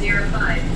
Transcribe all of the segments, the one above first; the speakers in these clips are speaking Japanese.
zero five.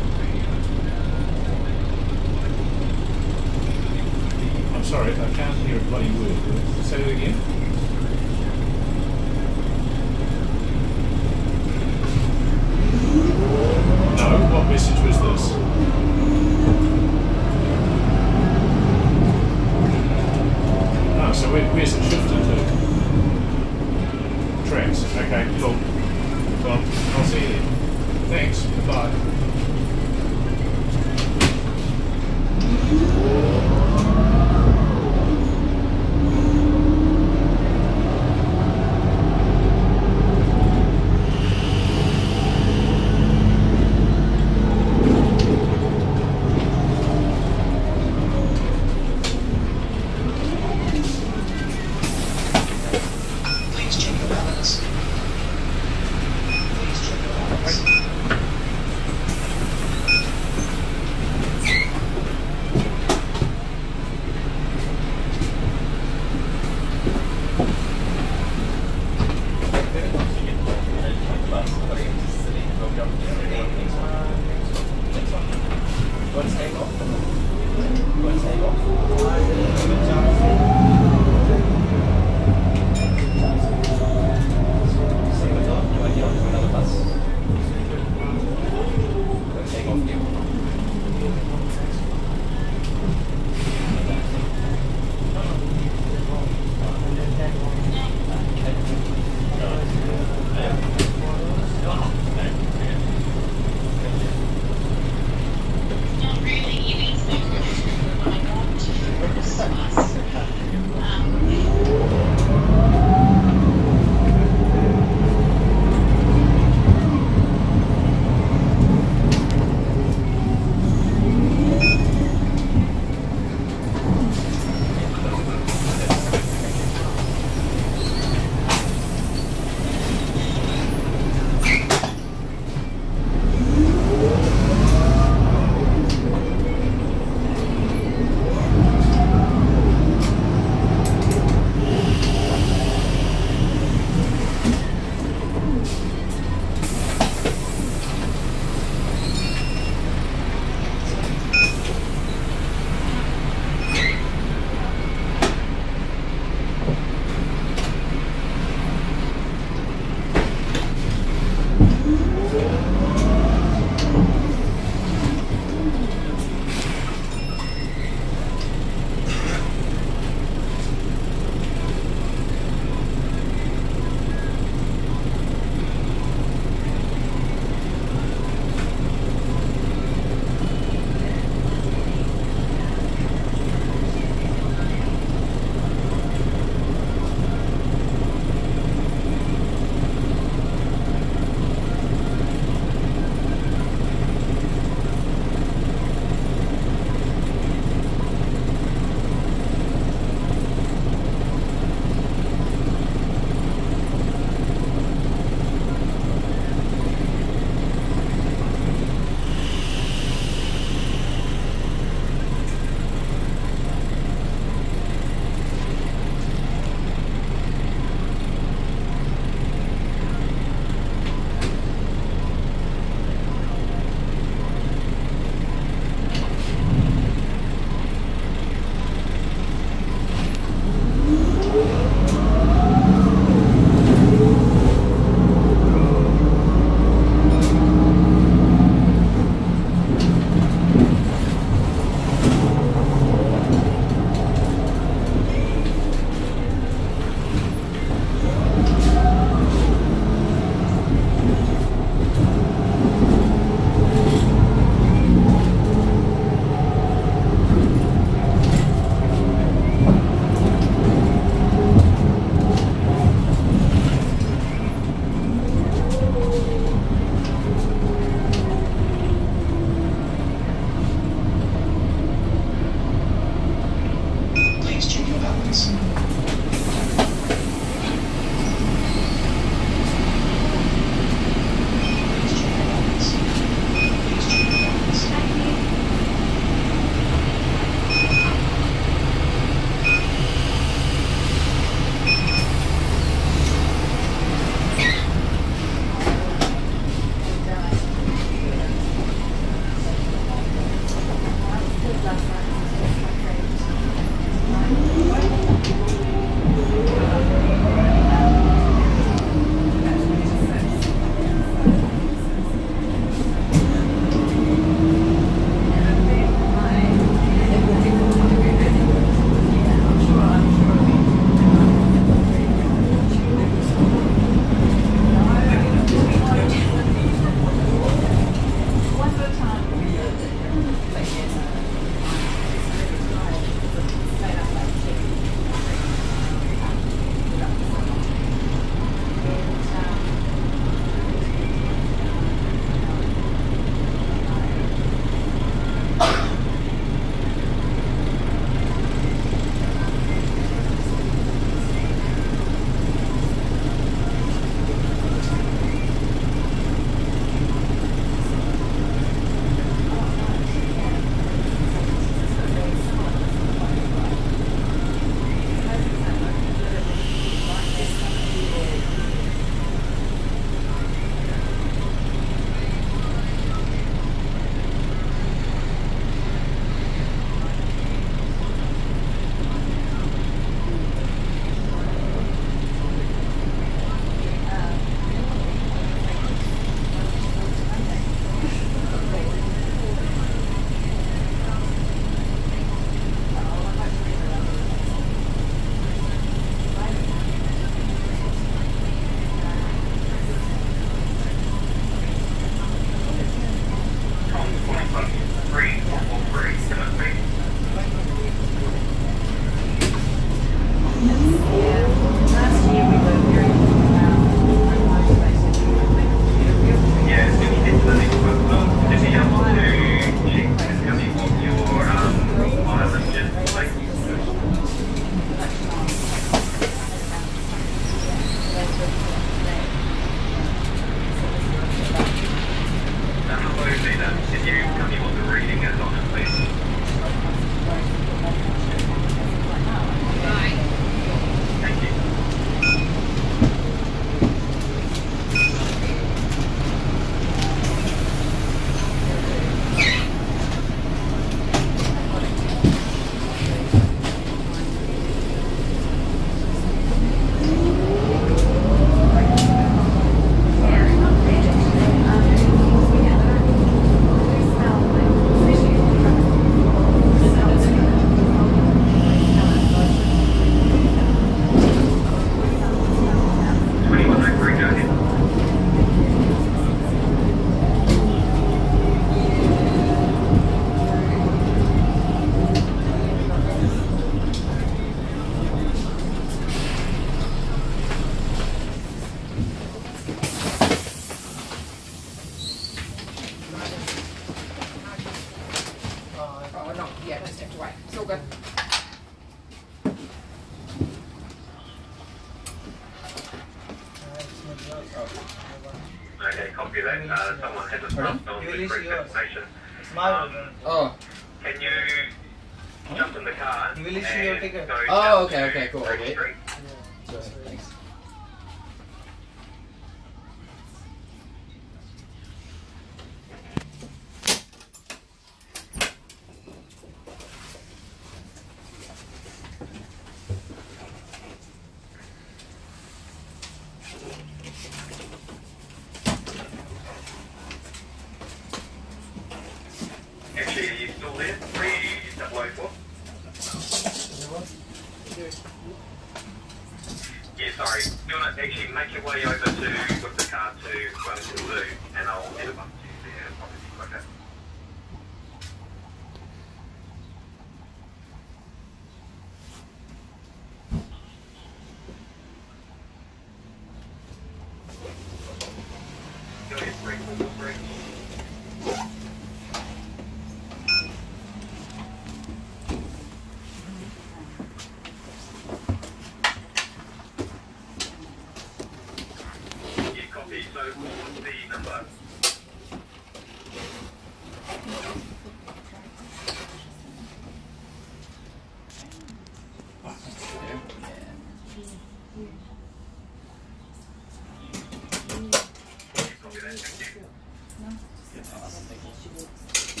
絶対あそこでこっちに行く。